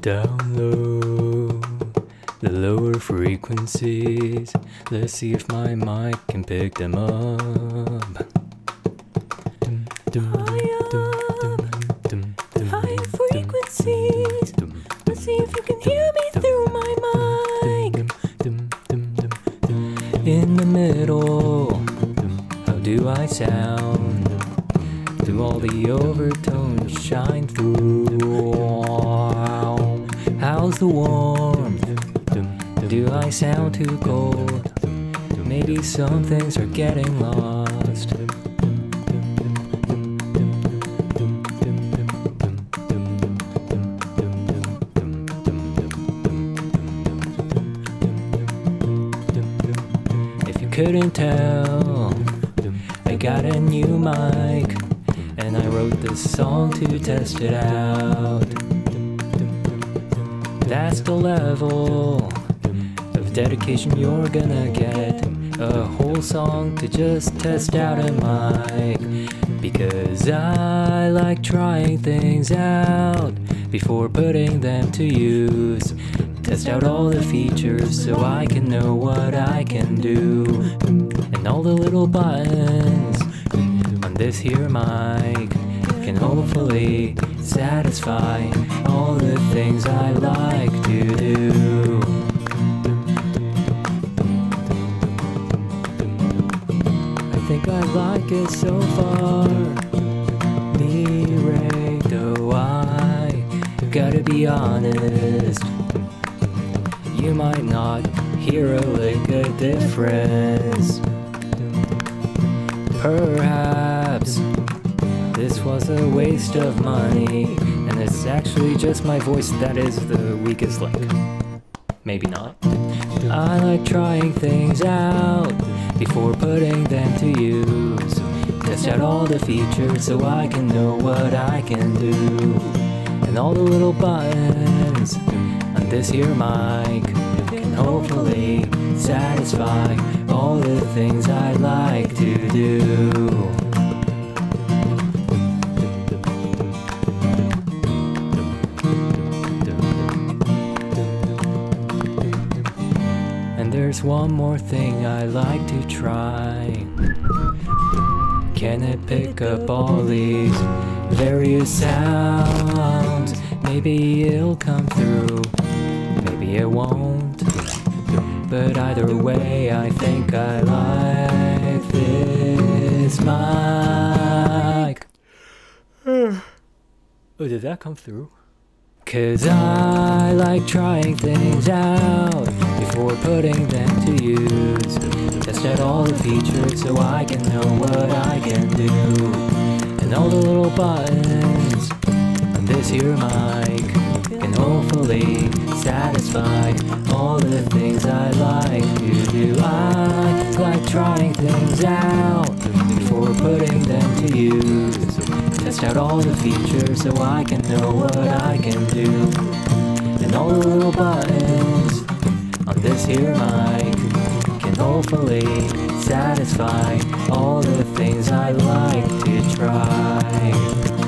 down low, the lower frequencies. Let's see if my mic can pick them up. Dum, dum, dum, dum, High frequencies. Let's see if you can hear me through my mic. dum, dum, dum, dum. In the middle, how do I sound? Do all the overtones shine through? How's the warmth? Do I sound too cold? Maybe some things are getting lost. If you couldn't tell, I got a new mic and I wrote this song to test it out. That's the level of dedication you're gonna get. A whole song to just test out a mic. Because I like trying things out before putting them to use. Test out all the features so I can know what I can do. And all the little buttons on this here mic can hopefully satisfy all the things I like to do. I think I like it so far. Me, Ray, though I gotta be honest. You might not hear a lick of difference. Perhaps was a waste of money, and it's actually just my voice that is the weakest link. Maybe not. I like trying things out before putting them to use. Test out all the features so I can know what I can do. And all the little buttons on this here mic can hopefully satisfy all the things I'd like to do. There's one more thing I like to try. Can it pick up all these various sounds? Maybe it'll come through, maybe it won't. But either way, I think I like this mic. oh, did that come through? Cause I like trying things out before putting them to use. Test out all the features so I can know what I can do. And all the little buttons on this here mic can hopefully satisfy all the things I like to do. I like trying things out before putting them to use. Test out all the features so I can know what I can do. And all the little buttons this here mic can hopefully satisfy all the things I like to try.